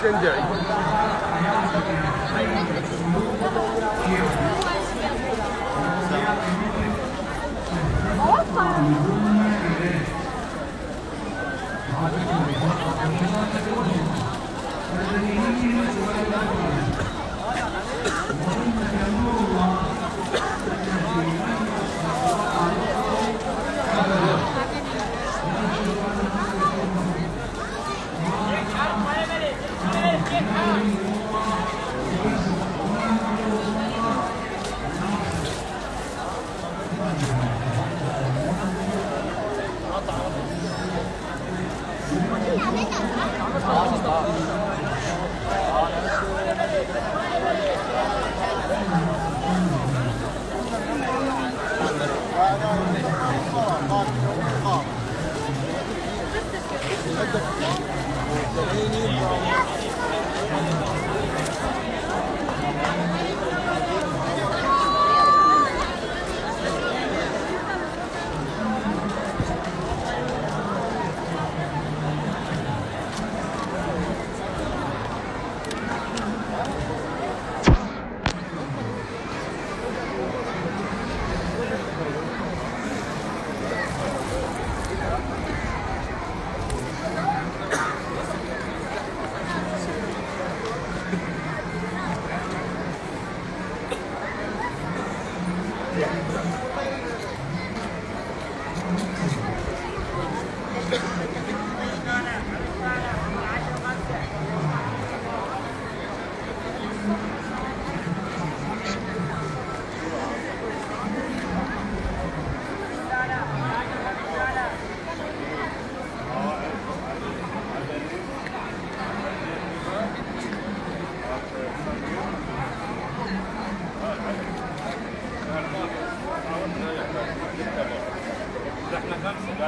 真的。好惨啊！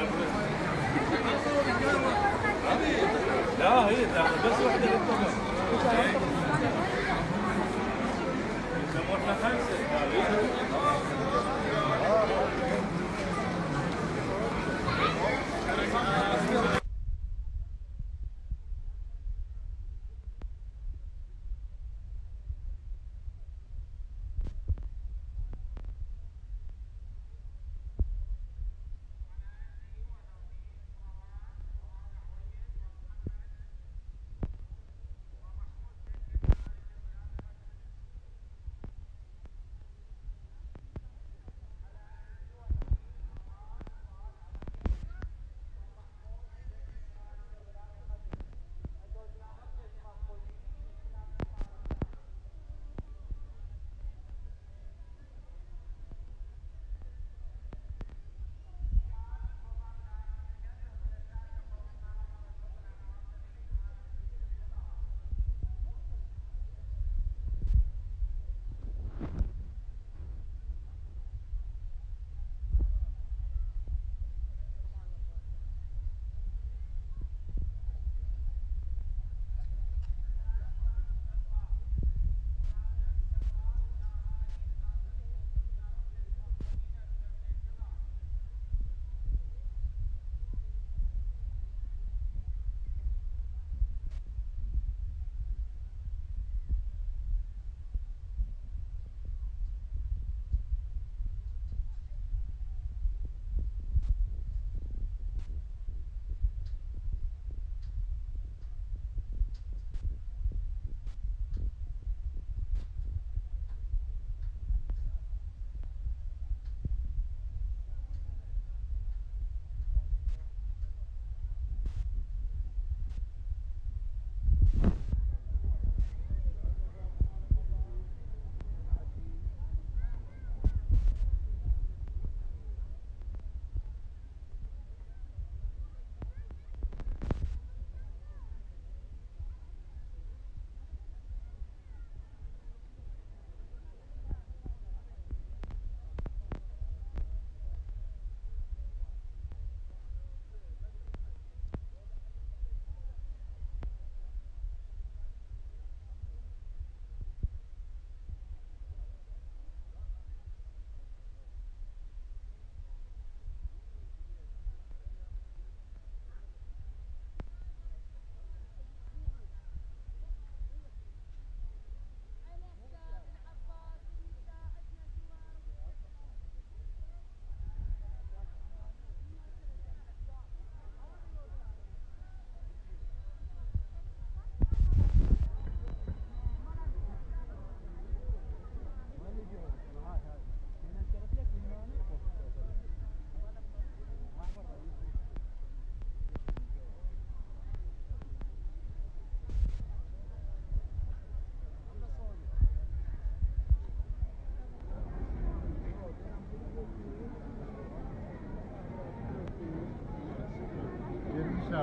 Gracias.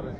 متعارف